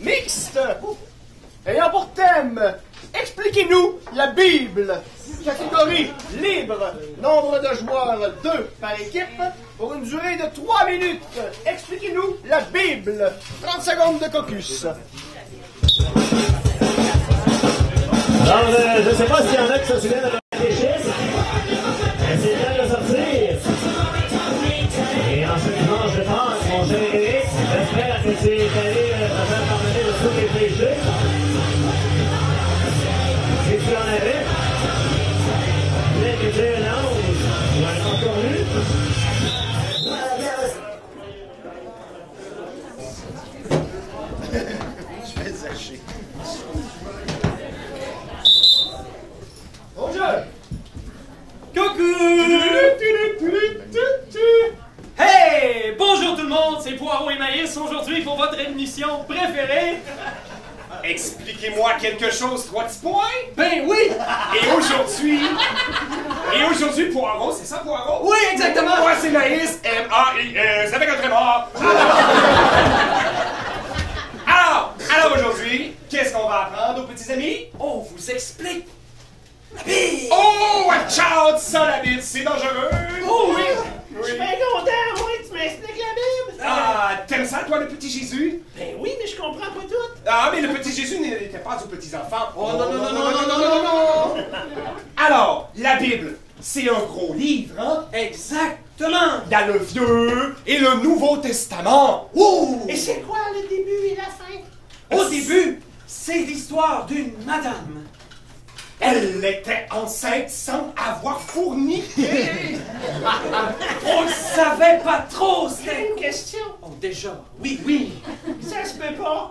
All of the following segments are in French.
Mixte. Ayant pour thème, expliquez-nous la Bible. Catégorie libre. Nombre de joueurs 2 par équipe pour une durée de 3 minutes. Expliquez-nous la Bible. 30 secondes de caucus. Et Maïs aujourd'hui pour votre émission préférée. Expliquez-moi quelque chose, trois petits points. Ben oui! Et aujourd'hui, et aujourd'hui, Poirot, c'est ça, Poirot? Oui, exactement! Moi, c'est Maïs, M-A-I-S, avec un trémor. Alors, alors aujourd'hui, qu'est-ce qu'on va apprendre aux petits amis? On vous explique. Oh, watch out, ça, la bite, c'est dangereux. Oh oui! Je suis bien content, moi, tu m'expliques la Bible. T'aimes ça, toi, le petit Jésus? Ben oui, mais je comprends pas tout. Ah, mais le petit Jésus n'était pas aux petits enfants. Oh non, non, non, non, non, non, non, non! Alors, la Bible, c'est un gros livre, hein? Exactement! Il y a le Vieux et le Nouveau Testament. Ouh! Et c'est quoi le début et la fin? Au début, c'est l'histoire d'une madame. Elle était enceinte sans avoir fourni. On ne savait pas trop, c'était... une question. Oh, déjà, oui, oui. Ça se peut pas.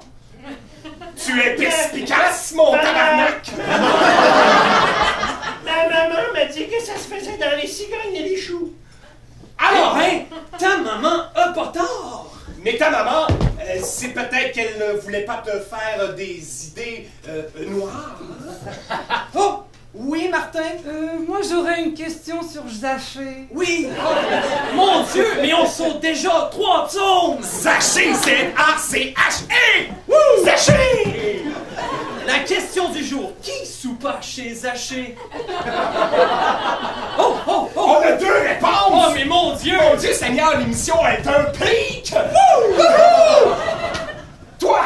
tu es perspicace, mon tabarnak. Ma maman m'a dit que ça se faisait dans les cigognes et les choux. Alors, hein, ta maman a pas tort. Mais ta maman, euh, c'est peut-être qu'elle ne voulait pas te faire des idées euh, noires. Oh, oui, Martin? Euh, moi j'aurais une question sur Zaché. Oui! Mon Dieu, mais on saute déjà trois psaumes! Zaché, c'est A-C-H-E. Zaché! La question du jour, qui soupa chez Zaché? Oh, oh, oh! On a deux réponses. Oh, mais mon Dieu! Mon Dieu Seigneur, l'émission est un pic! Wouh! Wouhou! Toi,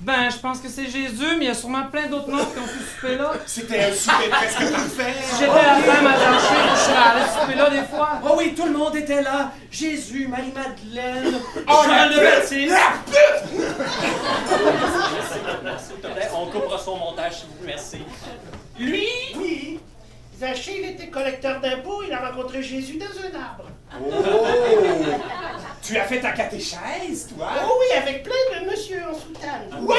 Ben, je pense que c'est Jésus, mais il y a sûrement plein d'autres morts qui ont pu souper là. c'était un souper presque parfait. J'étais la femme à Zaché, je suis allée souper là des fois. Oh oui, tout le monde était là. Jésus, Marie-Madeleine, Oh, Jean la le! Baptiste. La pute! S'il te plaît, on coupera son montage, s'il vous plaît, merci. Lui? Oui. Zaché, il était collecteur d'impôts, il a rencontré Jésus dans un arbre. Oh! Tu as fait ta catéchèse, toi? Oh oui, avec plein de monsieur en soutane. Ouais!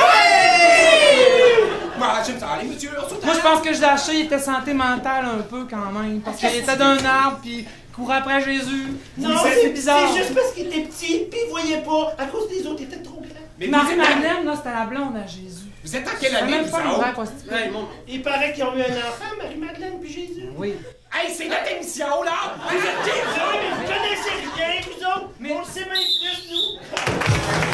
Moi, j'aime ça, les monsieur, on saute. Moi, je pense que Zaché il était santé mentale un peu quand même. Parce qu'il était d'un arbre, puis il courait après Jésus. Non, c'est bizarre. C'est juste parce qu'il était petit, puis il voyait pas. À cause des autres, il était trop. Mais vous Marie-Madeleine, là, c'était la blonde à Jésus. vous êtes en quelle année, même vous pas autres? mon- Il paraît qu'ils ont eu un enfant, Marie-Madeleine puis Jésus. Oui. Hey, c'est notre émission, là! Vous êtes qui, vous autres? Mais vous connaissez rien, vous autres? Mais- On le sait même plus, nous.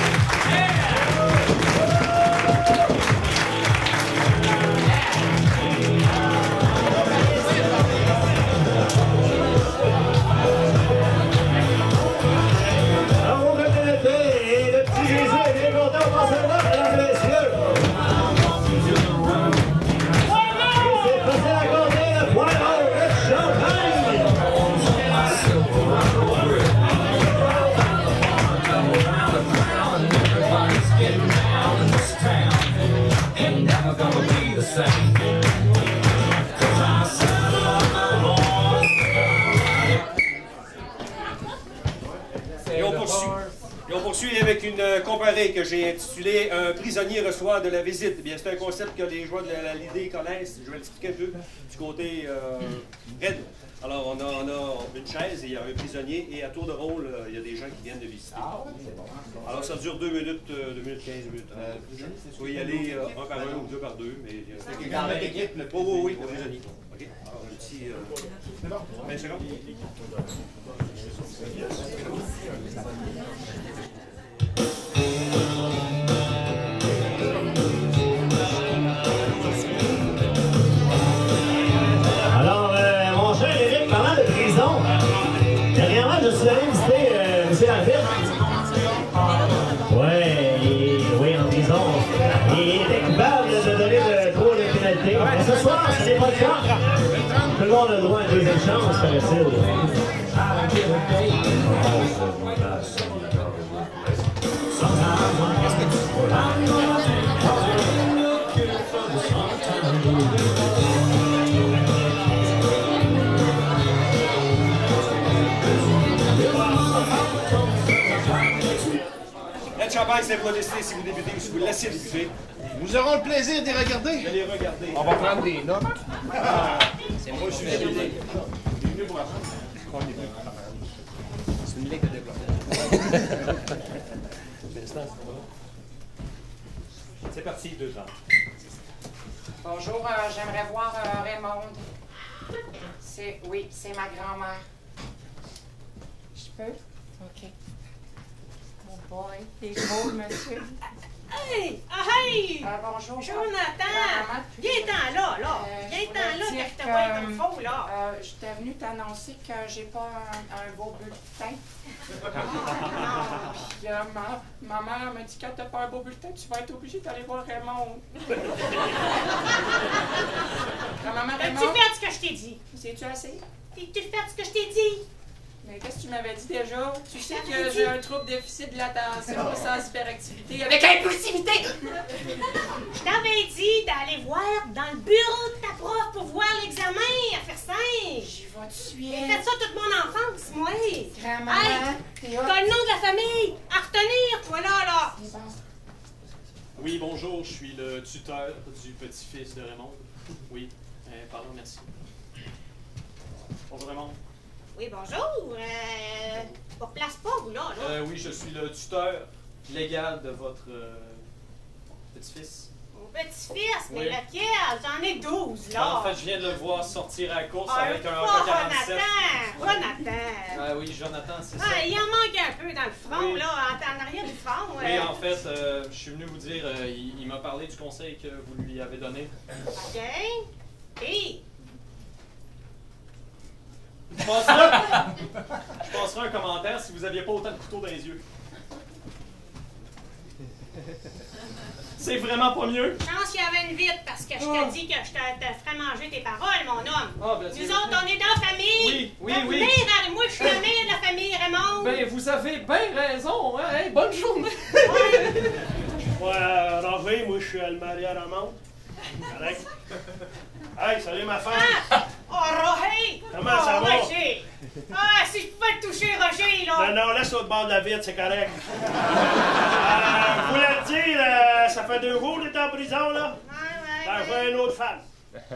Avec une euh, comparée que j'ai intitulée Un prisonnier reçoit de la visite. Eh bien, c'est un concept que les joueurs de la, la Lidée connaissent. Je vais l'expliquer un peu du côté euh, raide. Alors, on a, on a une chaise et il y a un prisonnier, et à tour de rôle, euh, il y a des gens qui viennent de visiter. Alors, ça dure 2 minutes, 2 minutes 15 minutes. Vous pouvez y aller euh, un par un ou deux par deux, mais. euh, Dans votre équipe, le oui, oui, le prisonnier. OK? Alors, un petit. Euh, 20 secondes. Prison. Il était coupable de donner le droit de pénalité. Mais ce soir, ce n'est pas le cas. Tout le monde a le droit à une deuxième chance, paraît-il. Champagne, c'est pour décider si vous débutez ou si vous laissez débuter. Nous aurons le plaisir d'y regarder. Allez regarder. On va prendre des notes. C'est moi, je suis débuté. C'est une ligue de développement. C'est parti, deux ans. Bonjour, euh, j'aimerais voir euh, Raymond. C'est, oui, c'est ma grand-mère. Je peux? OK. Oh boy, t'es beau, monsieur. Hey! Ah hey! Euh, bonjour. Jonathan! Viens-t'en là, là! Euh, Viens-t'en je là, que je te comme faux, là! Euh, j'étais venue t'annoncer que j'ai pas un, un beau bulletin. Puis euh, ma, ma mère m'a dit quand t'as pas un beau bulletin, tu vas être obligé d'aller voir Raymond. Grand-maman As-tu Raymond, fait ce que je t'ai dit? sais-tu assez? T'as-tu fait ce que je t'ai dit? Mais qu'est-ce que tu m'avais dit déjà? Tu sais que j'ai un trouble déficit de l'attention sans hyperactivité avec impulsivité! Je t'avais dit d'aller voir dans le bureau de ta prof pour voir l'examen à faire simple! J'y vais suite. J'ai fait ça toute mon enfance, moi! Grand-maman, Hey! T'as le nom de la famille à retenir, toi là, là! Oui, bonjour, je suis le tuteur du petit-fils de Raymond. Oui, euh, pardon, merci. Bonjour Raymond. Oui, bonjour! Euh. Pas place pas, vous là, là! Euh, oui, je suis le tuteur légal de votre euh, petit-fils. Mon petit-fils, mais Oui. lequel? J'en ai 12, là! En fait, je viens de le voir sortir à la course Ah, avec un pas AK-47. Jonathan! Jonathan! Ah oui, Jonathan, c'est ça. Ah, il en manque un peu dans le front, Oui. là, en, arrière du front. Oui, euh. en fait, euh, je suis venu vous dire, il, il m'a parlé du conseil que vous lui avez donné. OK. Et Je passerai, je passerai un commentaire si vous aviez pas autant de couteaux dans les yeux. C'est vraiment pas mieux? chance qu'il y avait une vite parce que je Oh. te dis que je te, te ferais manger tes paroles, mon homme. Ah, ben, Nous autres, on est dans la famille. Oui, oui, oui. mère moi, je suis la mère de la famille Raymond. Ben, vous avez bien raison, hein? Hey, bonne journée! Ouais, euh, Roger, moi je suis le mari à Ramon. Correct? Hey, salut ma femme! Oh, Roger! Comment oh, ça va? Roger! Ah, si je pouvais te toucher, Roger, là! Non, non, laisse au bord de la vitre, c'est correct. Euh, vous voulez te dire, euh, ça fait deux jours que t'es en prison, là? Ouais, ouais, Ben, ouais. je veux une autre femme.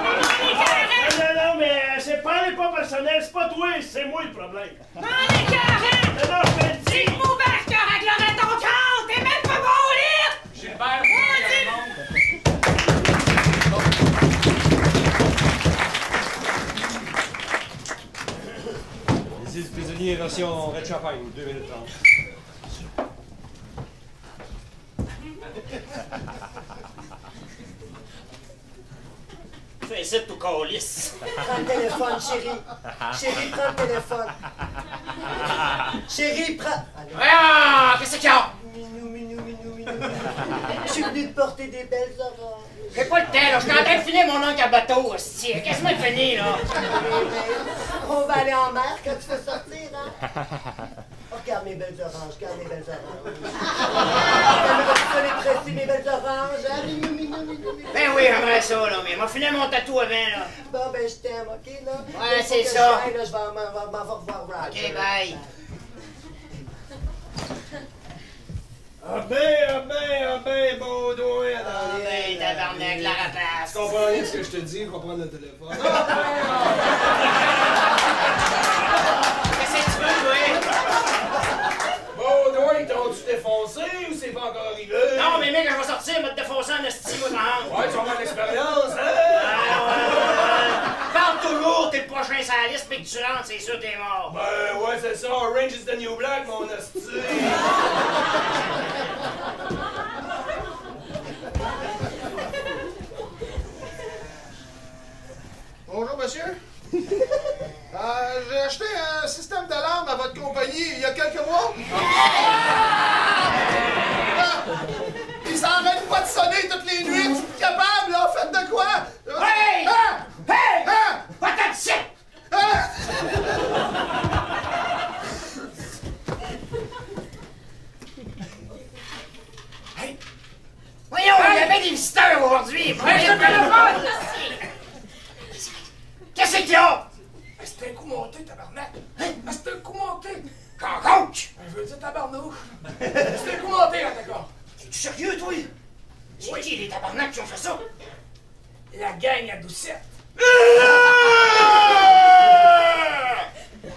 Non, non, non, mais euh, c'est pas, pas personnel, c'est pas toi, c'est moi le problème. M'en écœurant! Non, non, je te le dis! Si je pouvais, je te réglerais ton compte! T'es même pas bon au lit! Gilbert, Prisonnier, version Red Champagne, 2 minutes 30. Fais ça tout calice. Prends le téléphone, chérie. Chérie, prends le téléphone. Chérie, prends. Ah, qu'est-ce qu'il y a? Minou, minou, minou, minou. Je suis venu te porter des belles oranges. J'ai pas le temps, là. Je suis en train de filer mon oncle à bateau, hostie. Qu'est-ce que fini, là? On va aller en mer quand tu veux sortir? Oh, regarde mes belles oranges, regarde mes belles oranges. Ça les presser, mes belles oranges. hein? Minou, minou, minou, minou. Ben oui, j'aimerais ça, là. Mais m'a filé mon tatou avant, là. Bon, ben, je t'aime, OK, là? Ouais, c'est ça. j'aille, là, je vais m'en- m'en m'en revoir Roger. OK, bye. Ah ben, ah ben, ah ben, Baudouin, Ah, ben, tabarnak, la rapace. Tu comprends rien de ce que je te dis, je vais prendre le téléphone. tu rentres, c'est sûr t'es mort. Ben ouais, c'est ça, Orange is the new black, mon esti. Bonjour, monsieur. Euh, J'ai acheté un système d'alarme à votre compagnie il y a quelques mois. Ah! Il s'arrête pas de sonner toutes les nuits. Je suis plus capable, là. Faites de quoi? Hey! Ah! Hey! Ah! Va-t'en d'ici! Ah! Hey! Voyons, il y avait des aujourd'hui. Prenez le esti. Qu'est-ce qu'il y a? C'est un coup monté, tabarnak? Hein? C'est un coup monté? Quand coach! Je veux dire tabarnouche. C'est un coup monté, d'accord? Es-tu sérieux, toi? C'est qui les tabarnaks qui ont fait ça? La gang à doucette.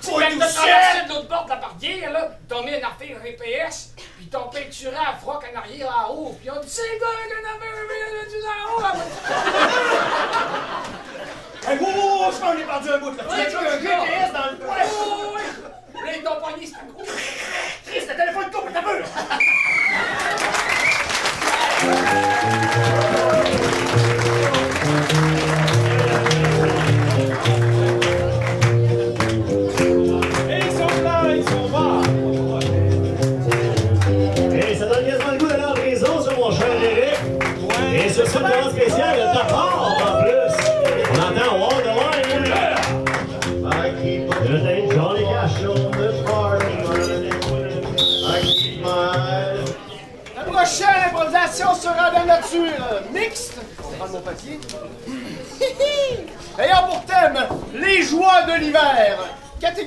Quand t'as doucette! traversé de l'autre bord de la barrière, là, mis un affaire RPS, peinturé à froc en arrière en haut, puis on dit c'est le gars avec un en haut. Hey, wow, wow, wow, je pense j'ai perdu un bout, là. Tu j'ai un GPS dans le coin. Oui. Là, ils t'ont pogné, c'est un gros. Chris, le téléphone coupe, t'as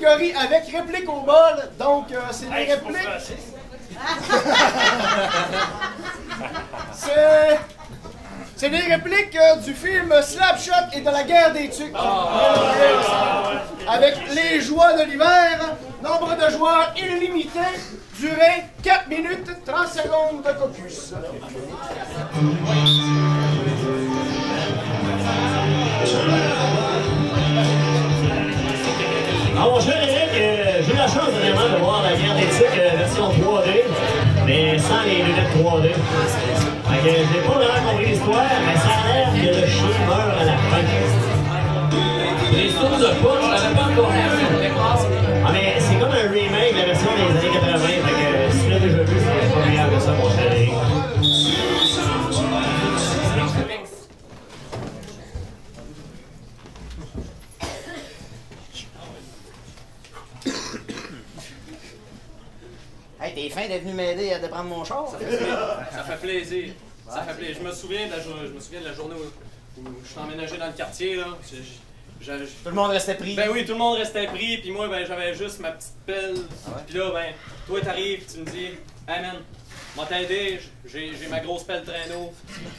Catégorie avec réplique au bol. Donc, euh, c'est des répliques. C'est. C'est des répliques euh, du film Slapshot et de la guerre des tucs. Avec les joies de l'hiver, nombre de joueurs illimité, durée 4 minutes 30 secondes de caucus. D'éthique euh, version 3D, mais sans les lunettes 3D. Fait que j'ai pas vraiment compris l'histoire, mais ça a l'air que le chien meurt à la fin. L'histoire de pas, je l'avais pas encore vu. Ah, mais c'est comme un remake de la version des années 80, fait que euh, si tu l'as déjà vu, c'est pas meilleur que ça, mon cher fin d'être venu m'aider à déprendre mon char? Ça fait plaisir. Ça fait plaisir. Je me souviens de la, je me souviens de la journée où, où je suis emménagé dans le quartier. Là. Je- je- je- Tout le monde restait pris. Ben oui, tout le monde restait pris, puis moi, ben, j'avais juste ma petite pelle. Ah Puis là, ben, toi, t'arrives, tu me dis, Hey man, m'a t'aider, j'ai ma grosse pelle traîneau.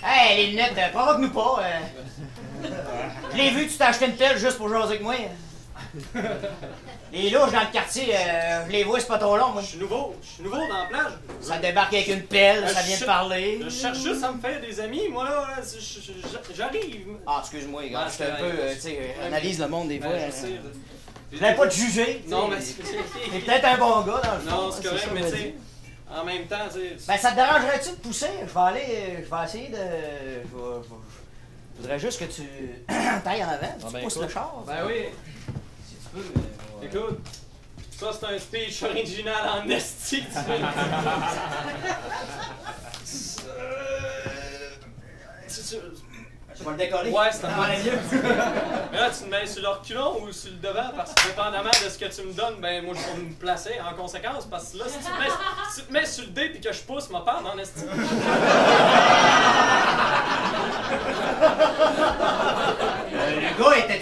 Hey, les lunettes, euh, provoque-nous pas. euh. Je l'ai vu, tu t'es acheté une pelle juste pour jouer avec moi. Les louches dans le quartier, euh, je les vois, c'est pas trop long, moi. Je suis nouveau, je suis nouveau dans la plage. Ça débarque avec une pelle, Euh, ça vient de parler. Je cherche juste à me faire des amis, moi là, j'arrive. Ah, excuse-moi, gars, Ah, je suis un c'est peu, euh, tu sais, analyse le monde des fois. je hein. sais. Je voulais pas te juger. Non, mais c'est T'es peut-être un bon gars, dans le fond. Non, c'est ça correct, mais tu sais, en même temps, tu sais. Ben, ça te dérangerait-tu de pousser? Je vais aller, euh, je vais essayer de... Je voudrais juste que tu tailles en avant, tu Ah, ben, pousses écoute. le char. Ben oui. Écoute, ça c'est un speech original en esti que tu fais. Je vais le décoller. Ouais, c'est un mieux. Mais là, tu me mets sur le reculon ou sur le devant, parce que dépendamment de ce que tu me donnes, ben moi je vais me placer en conséquence, parce que là, si tu te mets, si tu te mets sur le dé et que je pousse, ma part en esti.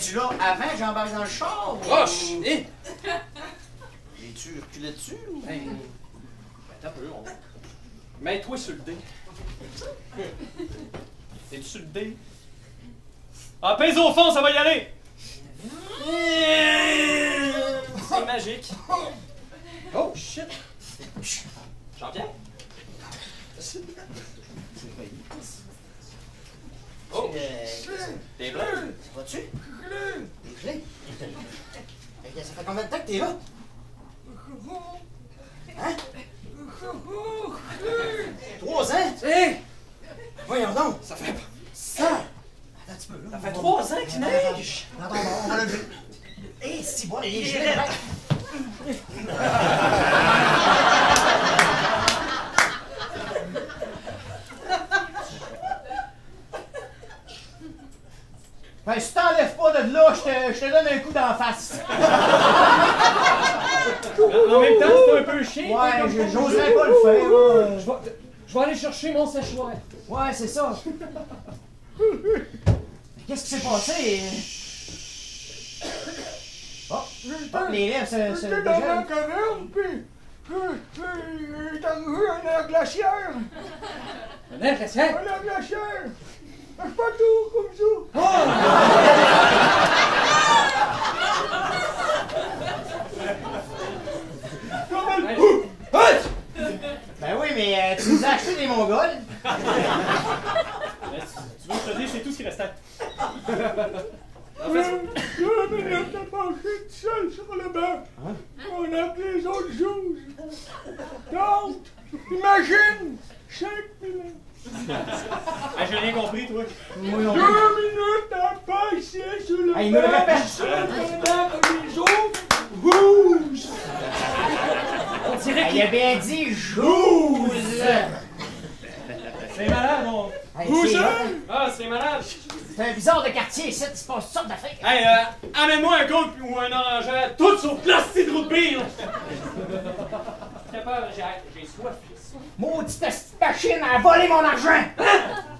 Étais-tu là avant que j'embarque dans le char? ou- Proche! Eh! Es-tu reculé dessus? ou- Ben, ben, t'as peu, on... Mets-toi sur le dé. T'es-tu sur le dé? Ah, pèse au fond, ça va y aller! C'est magique. Oh, shit! Jean-Pierre? Oh, t'es blanc? Vas-tu? T'es gelé? Eh, Ça fait combien de temps que t'es là? Hein? Trois ans? Hé! Voyons donc! Ça fait... Ça! Attends un petit peu, là. Ça fait trois ans qu'il neige! Attends, attends, on va le lever. Hé, si bon, il est gelé, Ben, si t'enlèves pas de là, je te, je te donne un coup d'en face. En même temps, c'est un peu chiant. Ouais, j'oserais pas le faire. Je vais, je vais aller chercher mon séchoir. Ouais, c'est ça. Qu'est-ce qui s'est passé? Oh, oh, les lèvres se, J'étais dans dégèlent. caverne, puis... puis- puis Il est arrivé un air glaciaire. Un air glaciaire? Un air glaciaire. Pas tout comme ça. Ben oui, mais euh, tu nous as acheté des Mongols. Tu veux te dise, c'est tout ce qui restait. En fait, Deux minutes de marcher tout seul sur le banc. On a que les autres jouent. Donc, imagine. Ah, j'ai rien compris, toi. Moi non Deux minutes à passer sur le Ah, il me le banc seul pendant les autres bougent. On dirait qu'il il a bien dit jouze. C'est malade, mon. Hey, c'est- ça? Ah, c'est malade. C'est un bizarre de quartier ici, il se passe toutes sortes d'affaires. Hey, euh, amène-moi un compte ou un orangère, tout sur de bill. Capable, j'ai j'ai soif. Maudite machine a volé mon argent. Alors,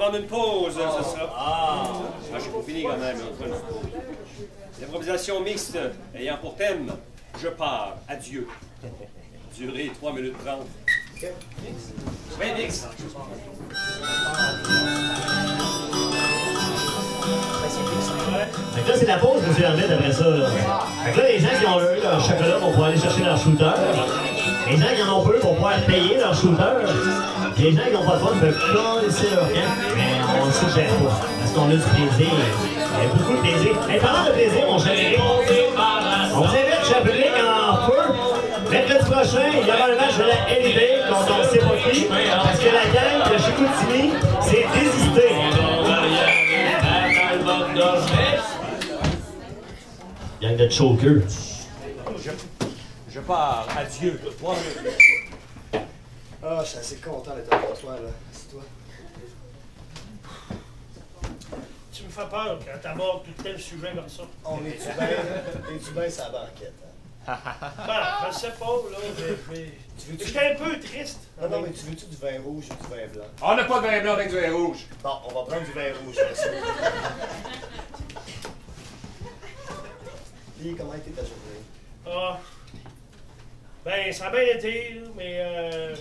prendre une pause. Ce sera. Ah, j'ai pas fini quand même. pause. L'improvisation mixte ayant pour thème Je pars, adieu. Durée 3 minutes 30. Oui, mix. Fait que là, c'est la pause, monsieur après ça. Là. Fait que là, les gens qui ont eu leur chocolat vont pouvoir aller chercher leur shooter. Les gens qui en ont peu vont pouvoir payer leur shooter. Les gens qui n'ont pas de fun peuvent leur camp. Mais on ne suggère pas. Parce qu'on a du plaisir. Il y a beaucoup de plaisir. Et parlant de plaisir, mon cher on vous invite, cher public, en feu. Mercredi prochain, il y aura un match de la LB contre on ne sait pas qui. Parce que la gang de Chicoutimi s'est désistée. Gang de choker. Je, je pars, adieu. 3 minutes. Ah, je suis assez content d'être avec toi, là. C'est toi. Tu me fais peur quand t'abordes tout tel sujet comme ça. On est-tu bien? Es-tu bien sa banquette? Hein? Ben, je sais pas, là. mais- mais- Tu veux-tu- J'étais un peu triste. Non, non, mais tu veux-tu du vin rouge ou du vin blanc? On n'a pas de vin blanc avec du vin rouge. Bon, on va prendre du vin rouge, merci. Puis, comment a été ta journée? Ah. Ben, ça a bien été, là, mais euh,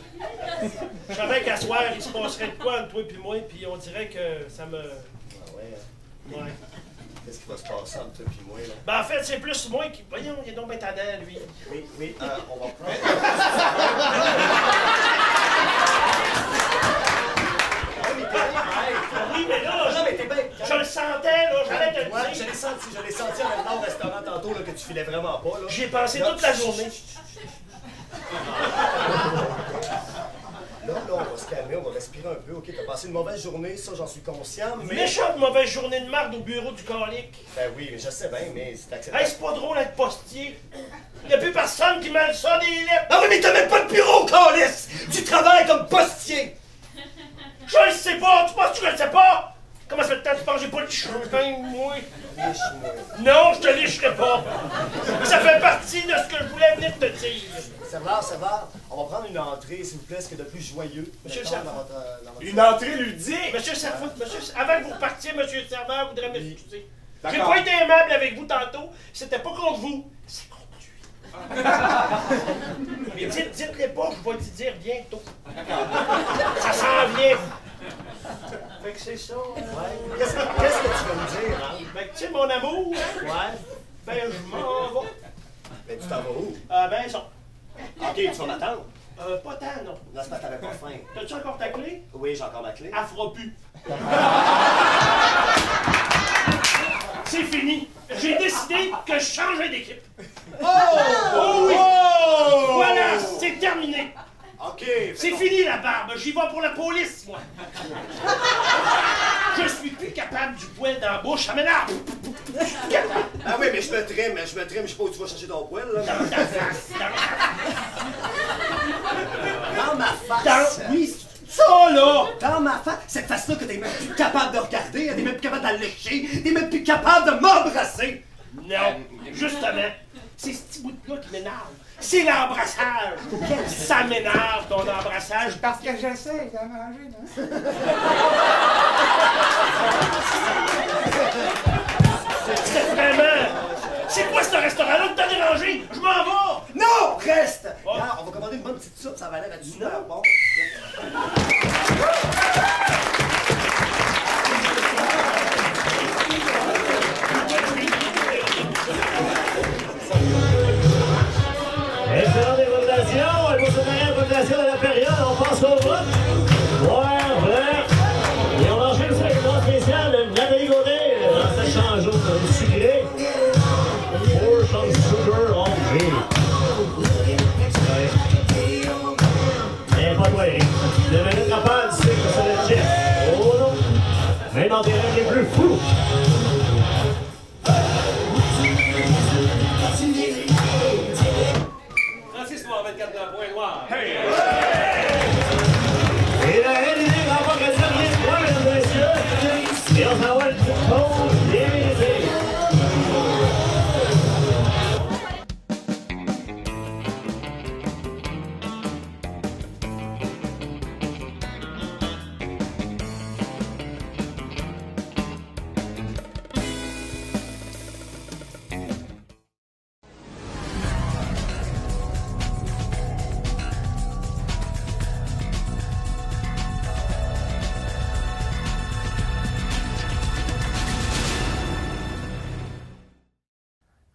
je savais qu'à soir, il se passerait de quoi entre toi et moi, puis on dirait que ça me... Ah ouais, hein? Ouais. Qu'est-ce qui va se passer entre toi et moi, là? Ben, en fait, c'est plus moi qui... Voyons, il est donc bien tannant, lui. Oui, oui, euh, on va prendre... Oui, mais là, Non, mais t'es bien... je senti, je l'ai senti, je l'ai senti en allant au restaurant tantôt là, que tu filais vraiment pas. là. J'y ai pensé Là, toute la journée. Là, là, on va se un peu. Ok, t'as passé une mauvaise journée, ça j'en suis conscient, mais. Méchante mauvaise journée de marde au bureau du colique. Ben oui, mais je sais bien, mais c'est acceptable. Hey, c'est pas drôle d'être postier. Il a plus personne qui mêle ça des lettres. Ah oui, mais t'as même pas de bureau, Calice! Tu travailles comme postier! Je le sais pas, tu penses que je le sais pas? Comment ça fait le temps que tu penses que j'ai pas de champagne, moi? Non, je te licherai pas. Ça fait partie de ce que je voulais venir te dire. Serveur, serveur, on va prendre une entrée, s'il vous plaît, ce qu'il y a de plus joyeux. Monsieur le serveur. dans votre- dans votre- Une entrée ludique! Monsieur le serveur, monsieur, avant que vous repartiez, monsieur le serveur voudrait m'excuser. J'ai pas été aimable avec vous tantôt. C'était pas contre vous, c'est contre lui. Mais dites, dites-les pas, je vais le dire bientôt. Ça s'en vient. Fait que c'est ça. Ouais. Qu'est-ce que qu'est-ce que tu vas me dire, hein? Ben, tu sais, mon amour, Ouais. ben, je m'en vais. Ben, tu t'en vas où? Ah, ben, ça. Ok, tu vas m'attendre. Euh, pas tant, non. Non, c'est parce que t'avais pas faim. T'as-tu encore ta clé? Oui, j'ai encore ma clé. Elle fera plus. C'est fini. J'ai décidé que je changeais d'équipe. Oh! Oh oui! Oh! Voilà, c'est terminé. Ok. C'est fini la barbe. J'y vais pour la police, moi. Je suis plus capable du poil dans la bouche. Ça m'énerve. Je suis plus capable. Ah oui, mais je me trime, je me trime, je sais pas où tu vas chercher ton poil, là. Dans ta face. Dans ma face. Dans- oui, ça, là. Dans ma face, cette face-là que t'es même plus capable de regarder, t'es même plus capable de la lécher, t'es même plus capable de m'embrasser. Non, justement, c'est ce petit bout-là qui m'énerve. C'est l'embrassage. Ça m'énerve, ton embrassage. Parce que j'essaie de manger, non? C'est vraiment. C'est quoi ce restaurant-là que t'as dérangé? Je m'en vais! Non, reste. Regarde, on va commander une bonne petite soupe, ça va l'air être super bon. Cette dernière improvisation de la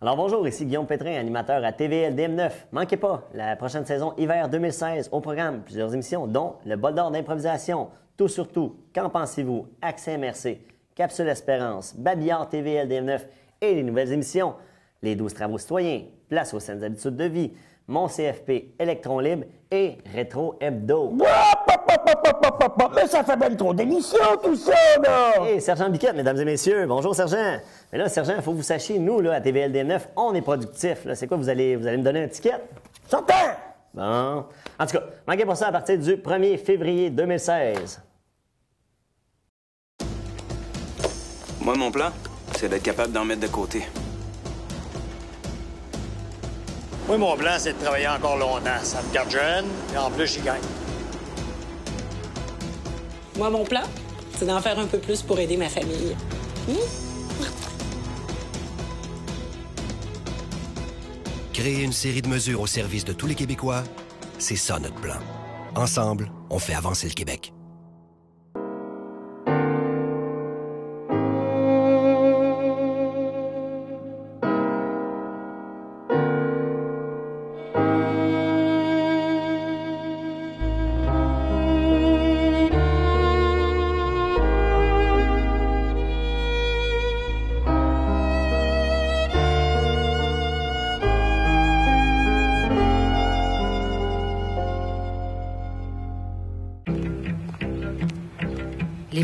Alors bonjour, ici Guillaume Pétrin, animateur à TVL DM9. Manquez pas, la prochaine saison hiver 2016 au programme, plusieurs émissions dont le bol d'or d'improvisation, tout sur tout, qu'en pensez-vous, accès MRC, Capsule Espérance, Babillard TVL DM9 et les nouvelles émissions, les 12 travaux citoyens, place aux saines habitudes de vie, mon CFP, Électron Libre et Rétro Hebdo. Mais ça fait bien trop d'émissions, tout ça, là! Hey, Sergent Biquette, mesdames et messieurs. Bonjour, Sergent. Mais là, Sergent, il faut que vous sachiez, nous, là, à TVLD9, on est productifs. C'est quoi, vous allez, vous allez me donner un ticket? Certain! Bon. En tout cas, manquez pas ça à partir du 1er février 2016. Moi, mon plan, c'est d'être capable d'en mettre de côté. Moi, mon plan, c'est de travailler encore longtemps. Ça me garde jeune, et en plus, j'y gagne. Moi, mon plan, c'est d'en faire un peu plus pour aider ma famille. Hmm? Créer une série de mesures au service de tous les Québécois, c'est ça notre plan. Ensemble, on fait avancer le Québec.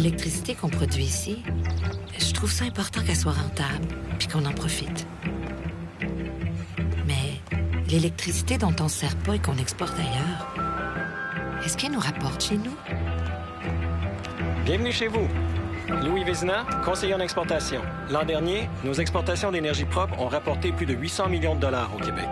L'électricité qu'on produit ici, je trouve ça important qu'elle soit rentable, puis qu'on en profite. Mais l'électricité dont on ne sert pas et qu'on exporte ailleurs, est-ce qu'elle nous rapporte chez nous? Bienvenue chez vous. Louis Vézina, conseiller en exportation. L'an dernier, nos exportations d'énergie propre ont rapporté plus de 800 millions de dollars au Québec.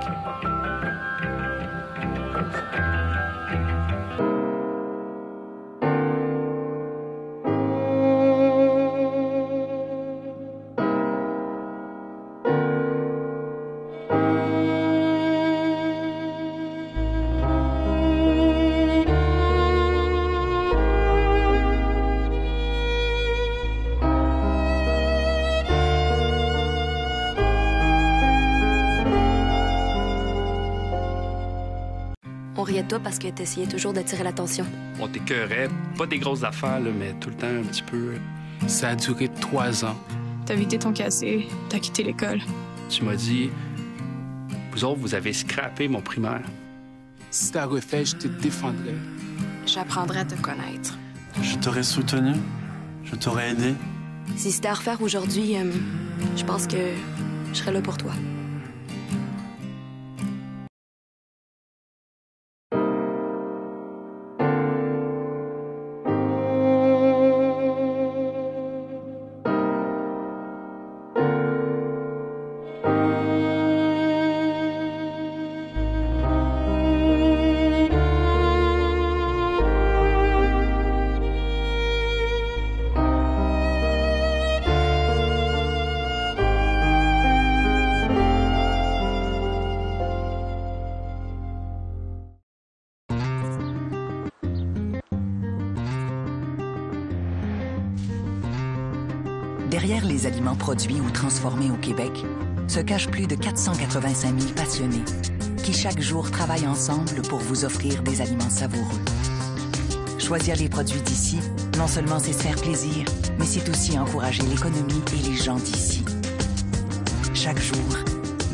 Toi parce que t'essayais toujours d'attirer l'attention. On t'écœurait, pas des grosses affaires, là, mais tout le temps un petit peu. Ça a duré trois ans. T'as vidé ton cassé, t'as quitté l'école. Tu m'as dit, vous autres, vous avez scrappé mon primaire. Si t'as refait, je te défendrais. J'apprendrai à te connaître. Je t'aurais soutenu. Je t'aurais aidé. Si c'était à refaire aujourd'hui, euh, je pense que je serais là pour toi. Produits ou transformés au Québec se cachent plus de 485 000 passionnés qui chaque jour travaillent ensemble pour vous offrir des aliments savoureux. Choisir les produits d'ici, non seulement c'est se faire plaisir, mais c'est aussi encourager l'économie et les gens d'ici. Chaque jour,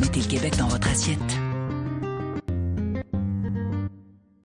mettez le Québec dans votre assiette.